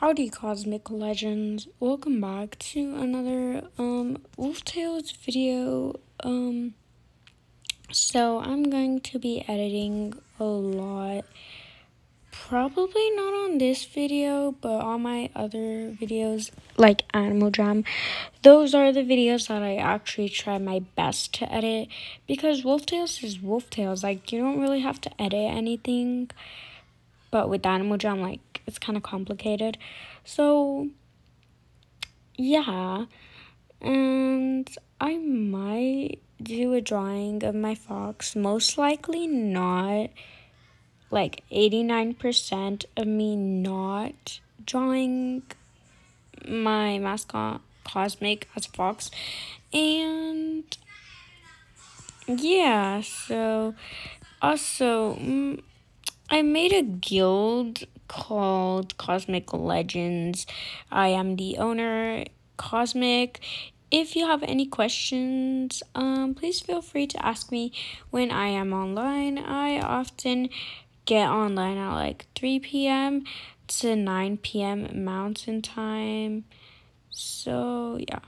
Howdy Cosmic Legends. Welcome back to another um Wolf Tales video. Um so I'm going to be editing a lot. Probably not on this video, but on my other videos like Animal Jam. Those are the videos that I actually try my best to edit because Wolf Tales is Wolf Tales. Like you don't really have to edit anything. But with Animal Jam like it's kind of complicated. So, yeah. And I might do a drawing of my fox. Most likely not. Like 89% of me not drawing my mascot Cosmic as fox. And yeah, so also I made a guild called Cosmic Legends. I am the owner, Cosmic. If you have any questions, um, please feel free to ask me when I am online. I often get online at like 3 p.m. to 9 p.m. Mountain Time. So, yeah.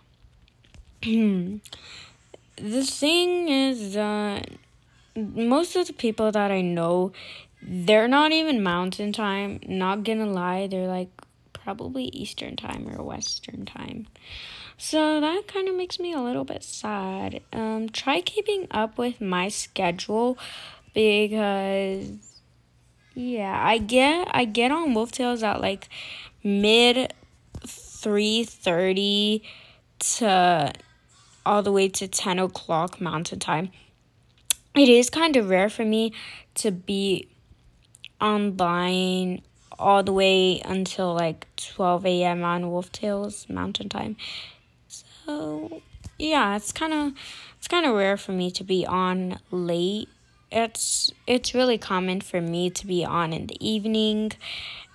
the thing is that most of the people that I know they're not even mountain time. Not gonna lie, they're like probably Eastern time or Western time. So that kind of makes me a little bit sad. Um, try keeping up with my schedule because yeah, I get I get on Wolf Tales at like mid three thirty to all the way to ten o'clock Mountain Time. It is kind of rare for me to be online all the way until like 12 a.m. on Wolf Tales Mountain Time. So yeah, it's kind of it's kind of rare for me to be on late. It's it's really common for me to be on in the evening.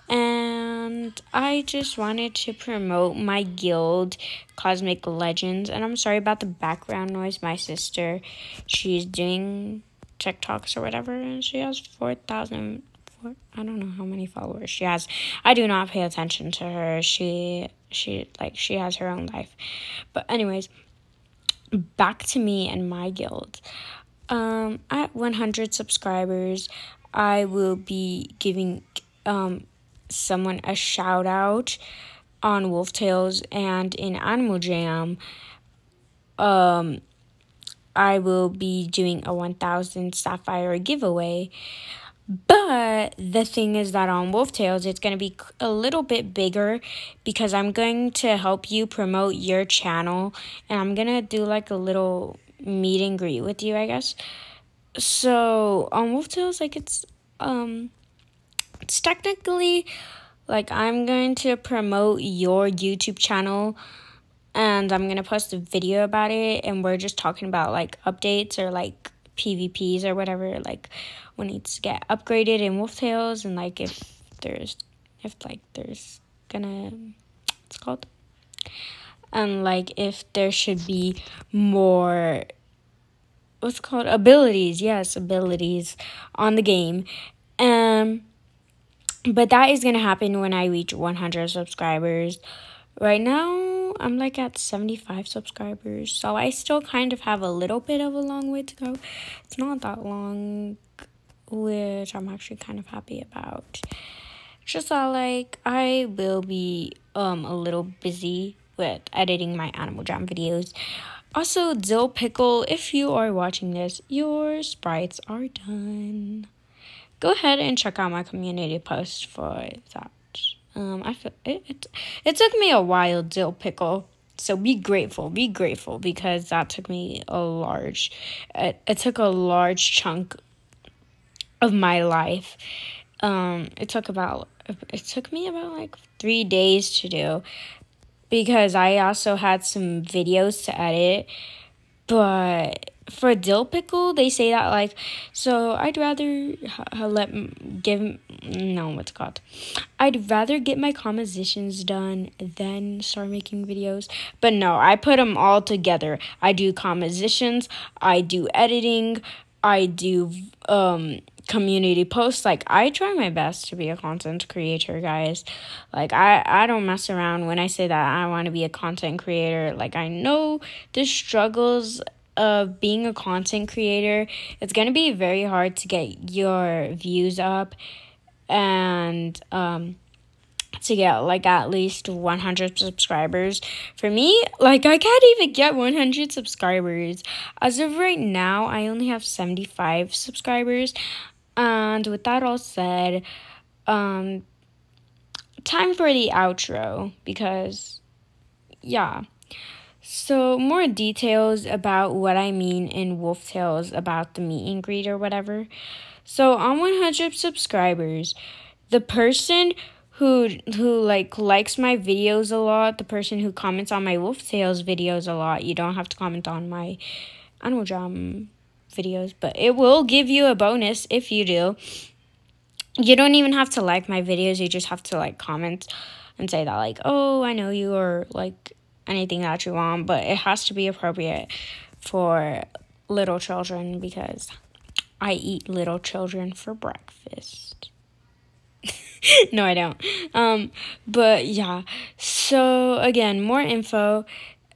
And I just wanted to promote my guild, Cosmic Legends. And I'm sorry about the background noise. My sister, she's doing TikToks or whatever, and she has 4,000 I don't know how many followers she has. I do not pay attention to her. She she like she has her own life. But anyways, back to me and my guild. Um at 100 subscribers, I will be giving um someone a shout out on Wolf Tales and in Animal Jam. Um I will be doing a 1000 sapphire giveaway. But the thing is that on Wolf Tales, it's going to be a little bit bigger because I'm going to help you promote your channel and I'm going to do like a little meet and greet with you, I guess. So on Wolf Tales, like it's, um, it's technically like I'm going to promote your YouTube channel and I'm going to post a video about it and we're just talking about like updates or like PvPs or whatever, like when it's get upgraded in Wolf Tales and like if there's if like there's gonna it's called? And like if there should be more what's called? Abilities. Yes abilities on the game. Um but that is gonna happen when i reach 100 subscribers. Right now i'm like at 75 subscribers so i still kind of have a little bit of a long way to go it's not that long which I'm actually kind of happy about. Just that like I will be um a little busy with editing my Animal Jam videos. Also, Dill Pickle, if you are watching this, your sprites are done. Go ahead and check out my community post for that. Um, I feel it, it, it took me a while, Dill Pickle. So be grateful, be grateful because that took me a large, it, it took a large chunk of my life. Um, it took about it took me about like three days to do because I also had some videos to edit. But for dill pickle, they say that like so. I'd rather let give no what's called. I'd rather get my compositions done than start making videos. But no, I put them all together. I do compositions. I do editing. I do um community posts like i try my best to be a content creator guys like i i don't mess around when i say that i want to be a content creator like i know the struggles of being a content creator it's going to be very hard to get your views up and um to get like at least 100 subscribers. For me, like I can't even get 100 subscribers. As of right now, I only have 75 subscribers. And with that all said, um, time for the outro because, yeah. So, more details about what I mean in Wolf Tales about the meet and greet or whatever. So, on 100 subscribers, the person who who like likes my videos a lot, the person who comments on my Wolf Tales videos a lot, you don't have to comment on my Animal Jam videos, but it will give you a bonus if you do. You don't even have to like my videos, you just have to like comment and say that like, "Oh, I know you," or like anything that you want, but it has to be appropriate for little children because I eat little children for breakfast. no, I don't. Um, but yeah. So again, more info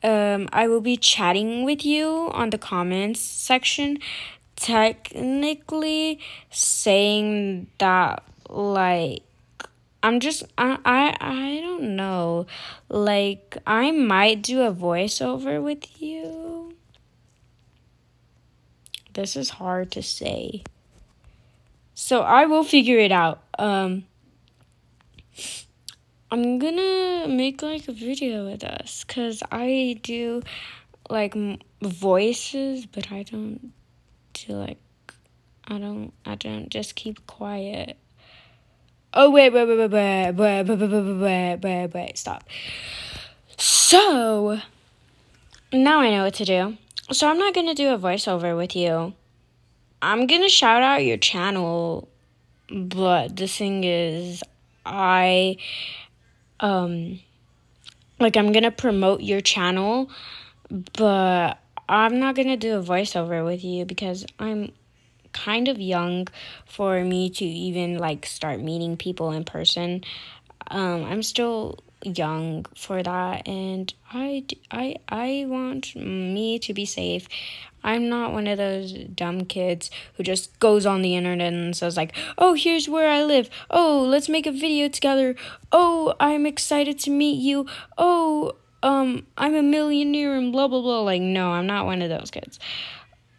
um, I will be chatting with you on the comments section. Technically, saying that like I'm just I I I don't know. Like I might do a voiceover with you. This is hard to say. So I will figure it out. Um I'm gonna make like a video with us because I do like voices, but I don't do like I don't I don't just keep quiet. Oh wait wait wait wait wait wait wait wait wait wait stop. So now I know what to do. So I'm not gonna do a voiceover with you. I'm gonna shout out your channel, but the thing is, I um like I'm to promote your channel, but I'm not to do a voiceover with you because I'm kind of young for me to even like start meeting people in person. Um I'm still young for that and I I I want me to be safe. I'm not one of those dumb kids who just goes on the internet and says like, "Oh, here's where I live. Oh, let's make a video together. Oh, I'm excited to meet you. Oh, um, I'm a millionaire and blah blah blah." Like, no, I'm not one of those kids.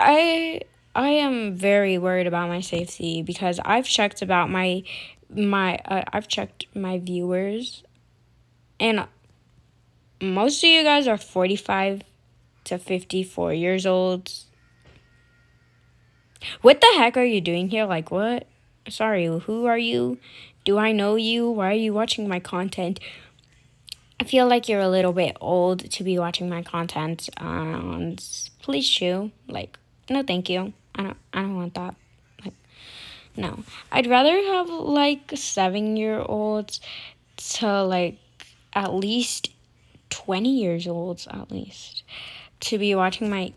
I I am very worried about my safety because I've checked about my my uh, I've checked my viewers and most of you guys are 45 to 54 years old. What the heck are you doing here? Like, what? Sorry, who are you? Do I know you? Why are you watching my content? I feel like you're a little bit old to be watching my content. And please shoo. Like, no, thank you. I don't. I don't want that. Like, no. I'd rather have like seven year olds to like at least twenty years olds at least to be watching my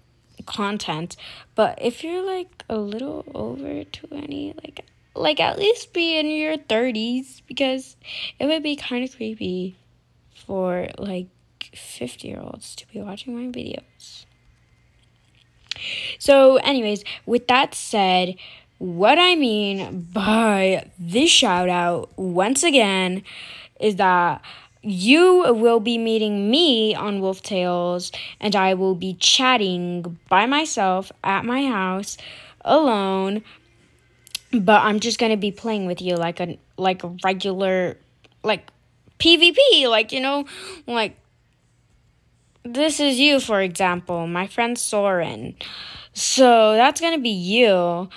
content. But if you're like a little over 20, like like at least be in your 30s because it would be kind of creepy for like 50 year olds to be watching my videos. So, anyways, with that said, what I mean by this shout out once again is that you will be meeting me on Wolf Tales, and I will be chatting by myself at my house alone. But I'm just gonna be playing with you like a like a regular like PvP, like you know, like this is you, for example, my friend Soren. So that's gonna be you.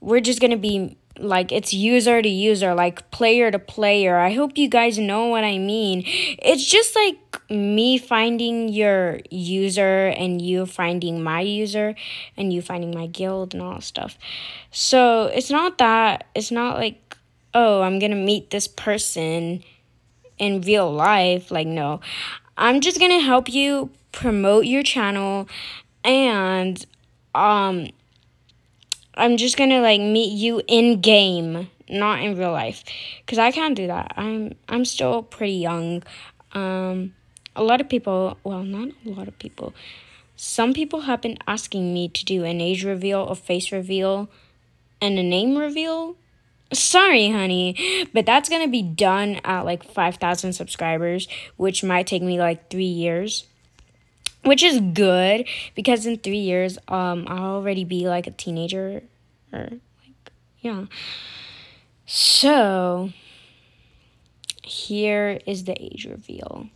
We're just gonna be like it's user to user, like player to player. I hope you guys know what I mean. It's just like me finding your user and you finding my user and you finding my guild and all stuff. So it's not that, it's not like, oh, I'm gonna meet this person in real life. Like, no, I'm just gonna help you promote your channel and, um, I'm just gonna like meet you in game, not in real life, because I can't do that. I'm I'm still pretty young. Um, a lot of people, well, not a lot of people. Some people have been asking me to do an age reveal, a face reveal, and a name reveal. Sorry, honey, but that's gonna be done at like 5,000 subscribers, which might take me like three years which is good because in three years um i'll already be like a teenager or like yeah. So here is the age reveal.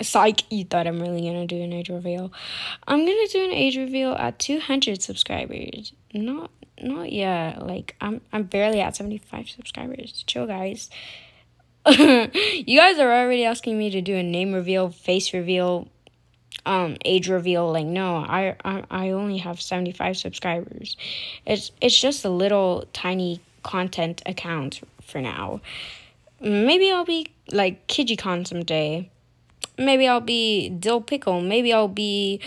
Psych you thought i'm really gonna do an age reveal. I'm gonna do an age reveal at 200 subscribers not not yet. Like i'm i'm barely at 75 subscribers. Chill guys. You guys are already asking me to do a name reveal face reveal um age reveal. Like no I, I i only have 75 subscribers. It's it's just a little tiny content account for now. Maybe i'll be like kidjicon someday. Maybe i'll be dill pickle. Maybe i'll be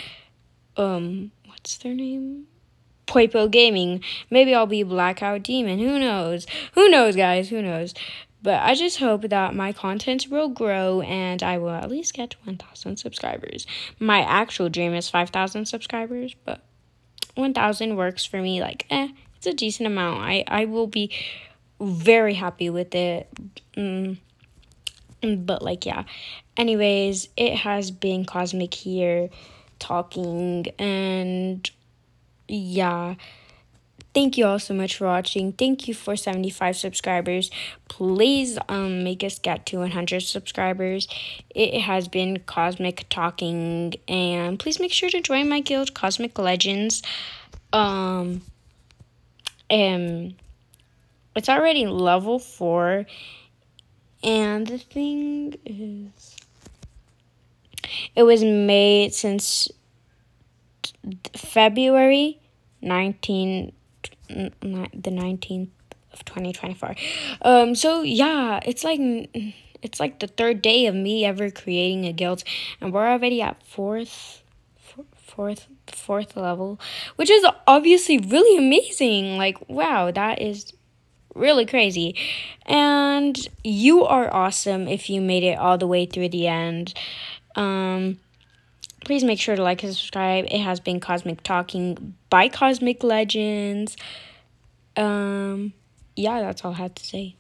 um what's their name Poipo Gaming. Maybe I'll be Blackout Demon. Who knows? Who knows, guys? Who knows? But I just hope that my content will grow and I will at least get 1,000 subscribers. My actual dream is 5,000 subscribers, but 1,000 works for me. Like, eh, it's a decent amount. I, I will be very happy with it. Mm. But, like, yeah. Anyways, it has been Cosmic here talking, and yeah. Thank you all so much for watching. Thank you for 75 subscribers. Please um make us get to 100 subscribers. It has been Cosmic Talking and please make sure to join my guild Cosmic Legends. Um and it's already level 4 and the thing is it was made since February 19 the 19th of 2024 um so yeah it's like it's like the third day of me ever creating a guild and we're already at fourth fourth fourth level which is obviously really amazing. Like wow that is really crazy. And you are awesome if you made it all the way through the end. Um Please make sure to like and subscribe. It has been Cosmic Talking by Cosmic Legends. Um, yeah, that's all I had to say.